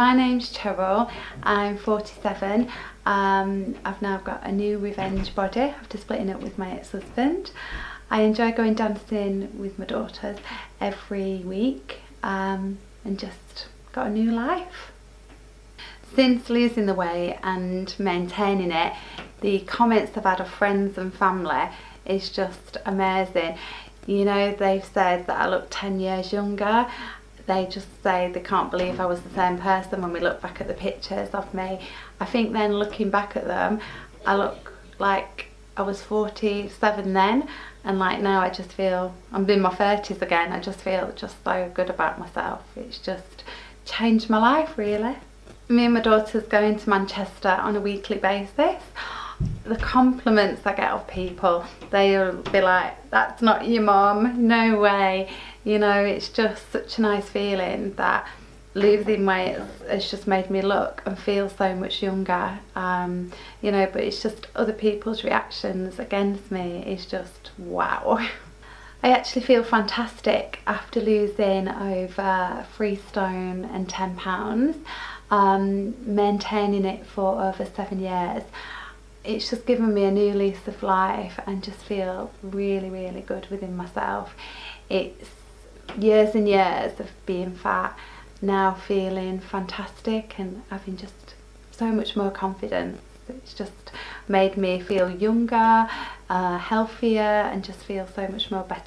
my name's Cheryl, I'm 47. Um, I've now got a new revenge body after splitting up with my ex-husband. I enjoy going dancing with my daughters every week um, and just got a new life. Since losing the weight and maintaining it, the comments I've had of friends and family is just amazing. You know, they've said that I look 10 years younger. They just say they can't believe I was the same person when we look back at the pictures of me. I think then looking back at them, I look like I was 47 then and like now I just feel I'm in my 30s again. I just feel just so good about myself. It's just changed my life really. Me and my daughter's going to Manchester on a weekly basis the compliments I get of people, they'll be like, that's not your mom, no way. You know, it's just such a nice feeling that losing weight has just made me look and feel so much younger. Um, you know, but it's just other people's reactions against me is just wow. I actually feel fantastic after losing over three stone and 10 pounds, um, maintaining it for over seven years it's just given me a new lease of life and just feel really really good within myself it's years and years of being fat now feeling fantastic and having just so much more confidence. It's just made me feel younger uh, healthier and just feel so much more better